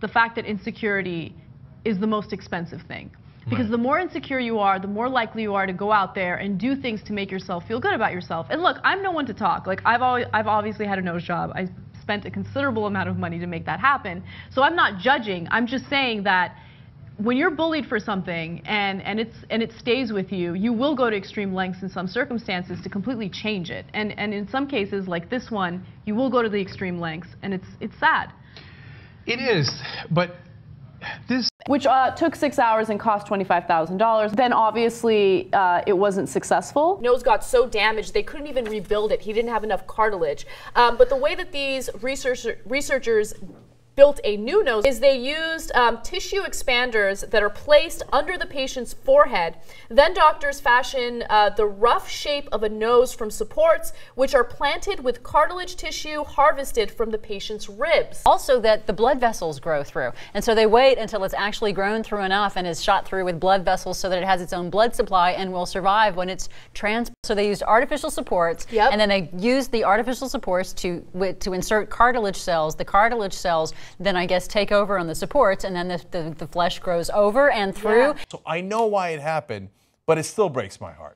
the fact that insecurity is the most expensive thing. Because Right. the more insecure you are, the more likely you are to go out there and do things to make yourself feel good about yourself. And look, I'm no one to talk. Like I've always, I've obviously had a nose job. I spent a considerable amount of money to make that happen. So I'm not judging. I'm just saying that when you're bullied for something and, and it's and it stays with you, you will go to extreme lengths in some circumstances to completely change it. And and in some cases, like this one, you will go to the extreme lengths, and it's it's sad. It is, but this which uh, took six hours and cost $25,000. Then obviously uh, it wasn't successful. nose got so damaged they couldn't even rebuild it. He didn't have enough cartilage. Um, but the way that these research, researchers built a new nose is they used um, tissue expanders that are placed under the patient's forehead. Then doctors fashion uh, the rough shape of a nose from supports, which are planted with cartilage tissue harvested from the patient's ribs. Also, that the blood vessels grow through. And so they wait until it's actually grown through enough and is shot through with blood vessels so that it has its own blood supply and will survive when it's trans. So they used artificial supports Yep. and then they used the artificial supports to, to insert cartilage cells. The cartilage cells then, I guess, take over on the supports and then the, the, the flesh grows over and through. Yeah. So I know why it happened, but it still breaks my heart.